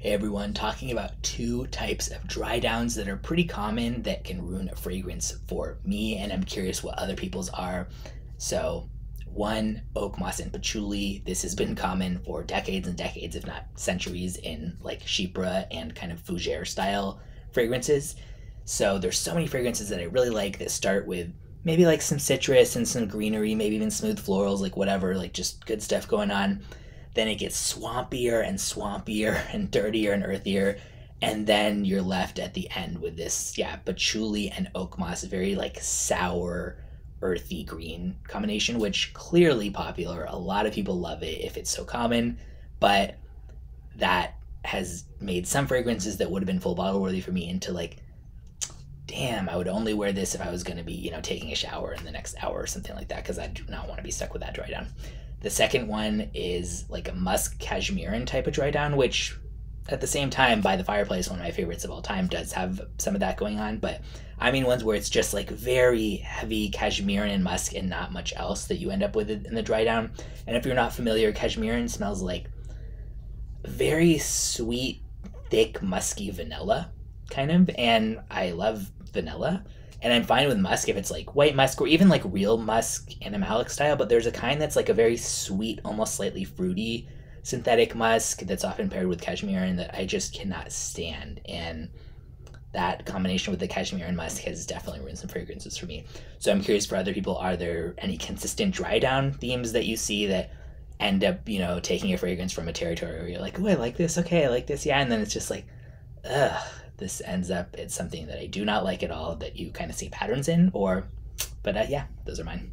Hey everyone, talking about two types of dry downs that are pretty common that can ruin a fragrance for me, and I'm curious what other people's are. So, one, oak moss and patchouli. This has been common for decades and decades, if not centuries, in like Chypre and kind of fougere style fragrances. So, there's so many fragrances that I really like that start with maybe like some citrus and some greenery, maybe even smooth florals, like whatever, like just good stuff going on then it gets swampier and swampier and dirtier and earthier. And then you're left at the end with this, yeah, patchouli and oak moss, very like sour, earthy green combination, which clearly popular. A lot of people love it if it's so common, but that has made some fragrances that would have been full bottle worthy for me into like, damn, I would only wear this if I was going to be, you know, taking a shower in the next hour or something like that because I do not want to be stuck with that dry down. The second one is like a musk cashmere type of dry down, which at the same time, by the fireplace, one of my favorites of all time, does have some of that going on. But I mean ones where it's just like very heavy cashmere and musk and not much else that you end up with in the dry down. And if you're not familiar, cashmere smells like very sweet, thick, musky vanilla, kind of. And I love vanilla and I'm fine with musk if it's like white musk or even like real musk animalic style. But there's a kind that's like a very sweet, almost slightly fruity synthetic musk that's often paired with cashmere and that I just cannot stand. And that combination with the cashmere and musk has definitely ruined some fragrances for me. So I'm curious for other people, are there any consistent dry down themes that you see that end up, you know, taking a fragrance from a territory where you're like, oh, I like this, okay, I like this, yeah, and then it's just like, ugh, this ends up it's something that I do not like at all that you kind of see patterns in or but uh, yeah those are mine